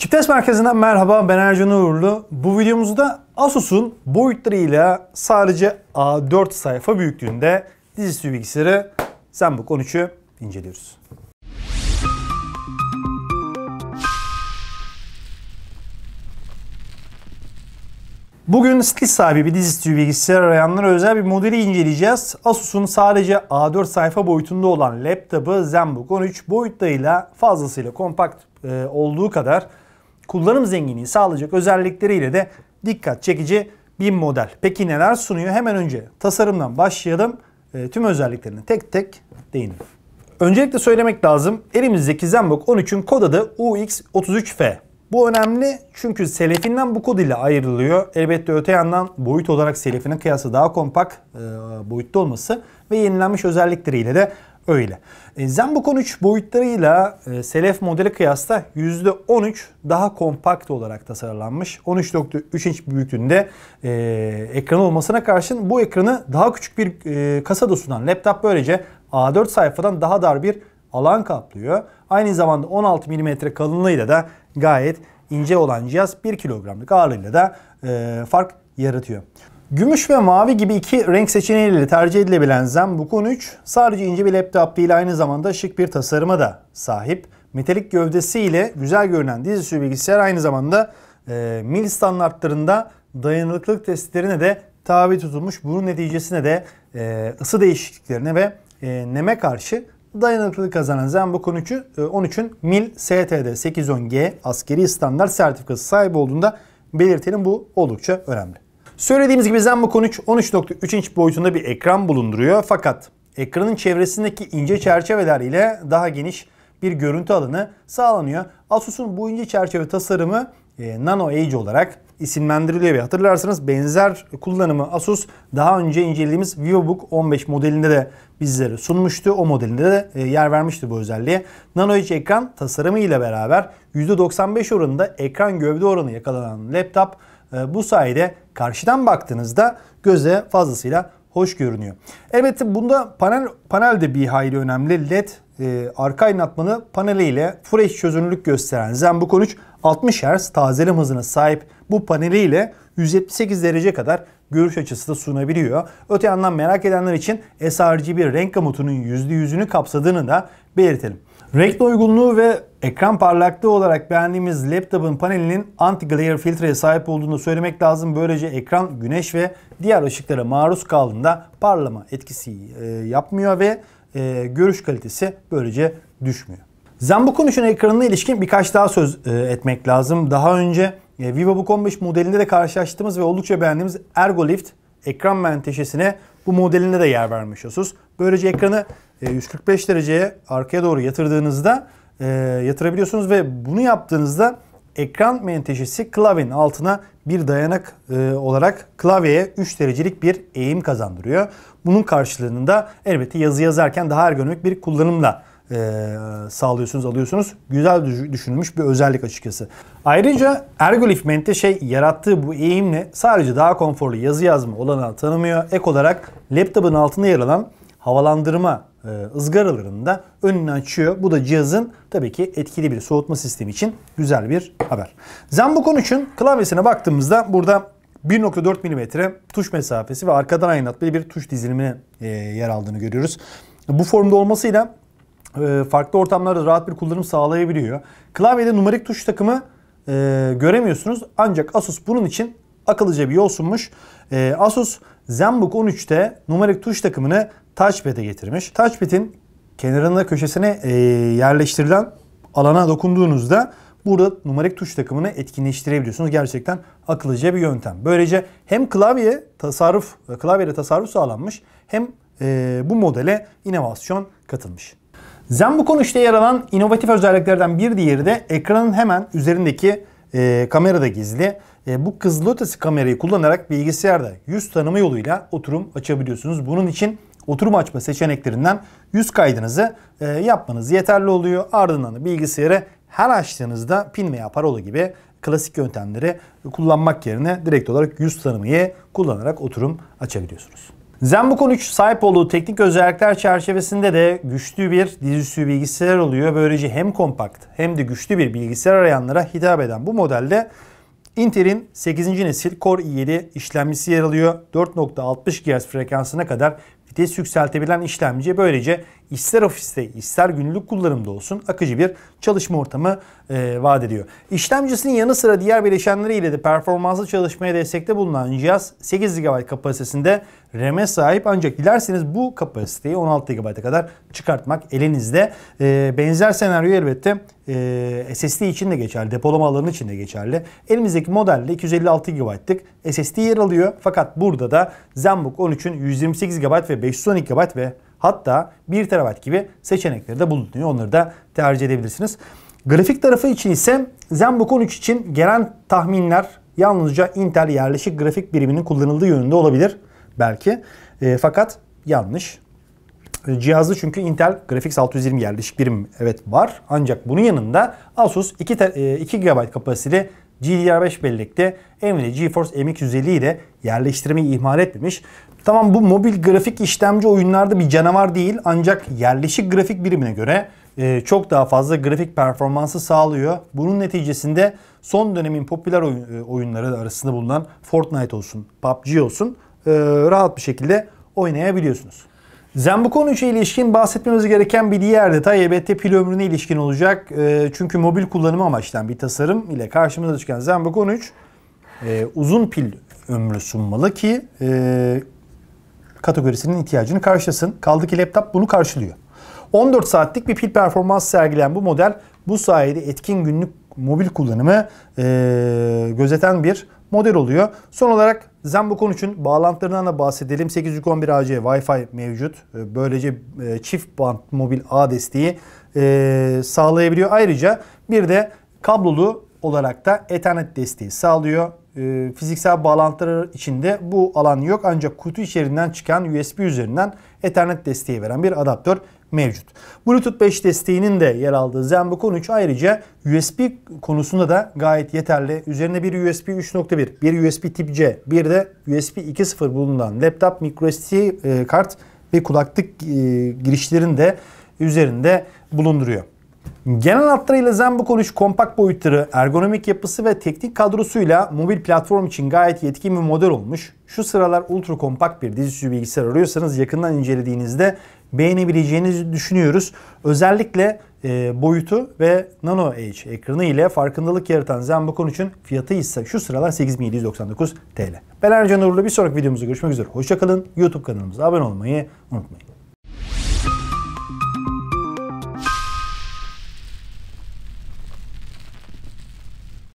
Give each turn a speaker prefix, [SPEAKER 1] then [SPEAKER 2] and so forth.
[SPEAKER 1] Çiftes Merkezi'nden merhaba ben Ercan Uğurlu. Bu videomuzda Asus'un boyutlarıyla sadece A4 sayfa büyüklüğünde dizüstü bilgisayarı ZenBook 13'ü inceliyoruz. Bugün stil sahibi bir dizüstü bilgisayar arayanlara özel bir modeli inceleyeceğiz. Asus'un sadece A4 sayfa boyutunda olan laptopu ZenBook 13 boyutlarıyla fazlasıyla kompakt e, olduğu kadar kullanım zenginliği sağlayacak özellikleriyle de dikkat çekici bir model. Peki neler sunuyor? Hemen önce tasarımdan başlayalım. E, tüm özelliklerini tek tek değinelim. Öncelikle söylemek lazım. Elimizdeki ZenBook 13'ün kod adı UX33F. Bu önemli çünkü selefinden bu kod ile ayrılıyor. Elbette öte yandan boyut olarak selefine kıyasla daha kompakt e, boyutta olması ve yenilenmiş özellikleriyle de öyle. E, Zenbook 13 boyutlarıyla e, Selef modeli kıyasla %13 daha kompakt olarak tasarlanmış. 13.3 inç büyüklüğünde e, ekran olmasına karşın bu ekranı daha küçük bir e, kasada sunan laptop böylece A4 sayfadan daha dar bir alan kaplıyor. Aynı zamanda 16 mm kalınlığıyla da gayet ince olan cihaz 1 kilogramlık ağırlığıyla da e, fark yaratıyor. Gümüş ve mavi gibi iki renk seçeneğiyle tercih edilebilen Zenbook 13 sadece ince bir laptop değil aynı zamanda şık bir tasarıma da sahip. Metalik gövdesiyle güzel görünen dizüstü bilgisayar aynı zamanda e, mil standartlarında dayanıklılık testlerine de tabi tutulmuş. Bunun neticesinde de e, ısı değişikliklerine ve e, neme karşı dayanıklılık kazanan Zenbook 13'ü 13'ün MIL STD 810G askeri standart sertifikası sahibi olduğunda belirtelim bu oldukça önemli. Söylediğimiz gibi Zenbook 13 13.3 inç boyutunda bir ekran bulunduruyor fakat ekranın çevresindeki ince çerçeveler ile daha geniş bir görüntü alanı sağlanıyor. Asus'un bu ince çerçeve tasarımı e, Nano Age olarak isimlendiriliyor ve hatırlarsanız benzer kullanımı Asus daha önce incelediğimiz VivoBook 15 modelinde de bizlere sunmuştu. O modelinde de e, yer vermişti bu özelliğe. Nano Edge ekran tasarımı ile beraber %95 oranında ekran gövde oranı yakalanan laptop bu sayede karşıdan baktığınızda göze fazlasıyla hoş görünüyor. Elbette bunda panel panel de bir hayli önemli. LED e, arka aydınlatmalı paneliyle Full HD çözünürlük gösteren Zenbook 13 60 Hz tazeleme hızına sahip bu paneliyle 178 derece kadar görüş açısı da sunabiliyor. Öte yandan merak edenler için sRGB renk gamutunun %100'ünü kapsadığını da belirtelim. Renkli uygunluğu ve ekran parlaklığı olarak beğendiğimiz laptopun panelinin anti-glare filtreye sahip olduğunu söylemek lazım. Böylece ekran güneş ve diğer ışıklara maruz kaldığında parlama etkisi e, yapmıyor ve e, görüş kalitesi böylece düşmüyor. Zenbook 13'ün ekranına ilişkin birkaç daha söz e, etmek lazım. Daha önce VivoBook 15 modelinde de karşılaştığımız ve oldukça beğendiğimiz ErgoLift ekran menteşesine bu modelinde de yer vermiş Asus. Böylece ekranı 145 e, dereceye arkaya doğru yatırdığınızda e, yatırabiliyorsunuz ve bunu yaptığınızda ekran menteşesi klavyenin altına bir dayanak e, olarak klavyeye 3 derecelik bir eğim kazandırıyor. Bunun karşılığında elbette yazı yazarken daha ergonomik bir kullanımla e, sağlıyorsunuz, alıyorsunuz. Güzel düşünülmüş bir özellik açıkçası. Ayrıca Ergolift Menteşe yarattığı bu eğimle sadece daha konforlu yazı yazma olanağı tanımıyor. Ek olarak laptopun altında yer alan havalandırma e, ızgaralarını da önünü açıyor. Bu da cihazın tabii ki etkili bir soğutma sistemi için güzel bir haber. Zenbook 13'ün klavyesine baktığımızda burada 1.4 mm tuş mesafesi ve arkadan aydınlatmalı bir tuş dizilimine e, yer aldığını görüyoruz. Bu formda olmasıyla farklı ortamlarda rahat bir kullanım sağlayabiliyor. Klavyede numarik tuş takımı e, göremiyorsunuz. Ancak Asus bunun için akıllıca bir yol sunmuş. E, Asus ZenBook 13'te numarik tuş takımını touchpad'e getirmiş. Touchpad'in kenarında köşesine e, yerleştirilen alana dokunduğunuzda burada numarik tuş takımını etkinleştirebiliyorsunuz. Gerçekten akıllıca bir yöntem. Böylece hem klavye tasarruf, klavyede tasarruf sağlanmış hem e, bu modele inovasyon katılmış. Zenbook 13'te yer alan inovatif özelliklerden bir diğeri de ekranın hemen üzerindeki e, kamerada gizli. E, bu kızılötesi kamerayı kullanarak bilgisayarda yüz tanıma yoluyla oturum açabiliyorsunuz. Bunun için oturum açma seçeneklerinden yüz kaydınızı e, yapmanız yeterli oluyor. Ardından da bilgisayarı her açtığınızda pin veya parola gibi klasik yöntemleri kullanmak yerine direkt olarak yüz tanımayı kullanarak oturum açabiliyorsunuz. ZenBook 13 sahip olduğu teknik özellikler çerçevesinde de güçlü bir dizüstü bilgisayar oluyor. Böylece hem kompakt hem de güçlü bir bilgisayar arayanlara hitap eden bu modelde Intel'in 8. nesil Core i7 işlemcisi yer alıyor. 4.60 GHz frekansına kadar vites yükseltebilen işlemci böylece ister ofiste ister günlük kullanımda olsun akıcı bir çalışma ortamı e, vaat ediyor. İşlemcisinin yanı sıra diğer bileşenleriyle de performanslı çalışmaya destekte bulunan cihaz 8 GB kapasitesinde RAM'e sahip ancak dilerseniz bu kapasiteyi 16 GB'a kadar çıkartmak elinizde. E, benzer senaryo elbette e, SSD için de geçerli, depolama alanı için de geçerli. Elimizdeki modelde 256 GB'lık SSD yer alıyor fakat burada da ZenBook 13'ün 128 GB ve 512 GB ve Hatta 1 TB gibi seçenekleri de bulunuyor. Onları da tercih edebilirsiniz. Grafik tarafı için ise ZenBook 13 için gelen tahminler yalnızca Intel yerleşik grafik biriminin kullanıldığı yönünde olabilir belki. E, fakat yanlış. E, cihazda çünkü Intel Graphics 620 yerleşik birim evet var. Ancak bunun yanında Asus 2, 2 GB kapasiteli GDDR5 bellekte Nvidia GeForce MX150'yi de yerleştirmeyi ihmal etmemiş. Tamam bu mobil grafik işlemci oyunlarda bir canavar değil ancak yerleşik grafik birimine göre e, çok daha fazla grafik performansı sağlıyor. Bunun neticesinde son dönemin popüler oyun, e, oyunları arasında bulunan Fortnite olsun, PUBG olsun e, rahat bir şekilde oynayabiliyorsunuz. Zenbook 13'e ilişkin bahsetmemiz gereken bir diğer detay elbette pil ömrüne ilişkin olacak. Çünkü mobil kullanımı amaçlayan bir tasarım ile karşımıza çıkan Zenbook 13 uzun pil ömrü sunmalı ki kategorisinin ihtiyacını karşılasın. Kaldı ki laptop bunu karşılıyor. 14 saatlik bir pil performans sergileyen bu model bu sayede etkin günlük mobil kullanımı e, gözeten bir model oluyor. Son olarak Zenbook 13'ün bağlantılarından da bahsedelim. 811AC Wi-Fi mevcut. E, böylece e, çift band mobil ağ desteği e, sağlayabiliyor. Ayrıca bir de kablolu olarak da Ethernet desteği sağlıyor fiziksel bağlantılar içinde bu alan yok ancak kutu içerisinden çıkan USB üzerinden Ethernet desteği veren bir adaptör mevcut. Bluetooth 5 desteğinin de yer aldığı Zenbook 13 ayrıca USB konusunda da gayet yeterli. Üzerinde bir USB 3.1, bir USB tip C, bir de USB 2.0 bulunan laptop, microSD e, kart ve kulaklık e, girişlerini de üzerinde bulunduruyor. Genel hatlarıyla Zenbook 13 kompakt boyutları, ergonomik yapısı ve teknik kadrosuyla mobil platform için gayet yetkin bir model olmuş. Şu sıralar ultra kompakt bir dizüstü bilgisayar arıyorsanız yakından incelediğinizde beğenebileceğinizi düşünüyoruz. Özellikle e, boyutu ve Nano Edge ekranı ile farkındalık yaratan Zenbook 13'ün fiyatı ise şu sıralar 8799 TL. Ben Ercan Uğurlu bir sonraki videomuzda görüşmek üzere. Hoşçakalın. YouTube kanalımıza abone olmayı unutmayın.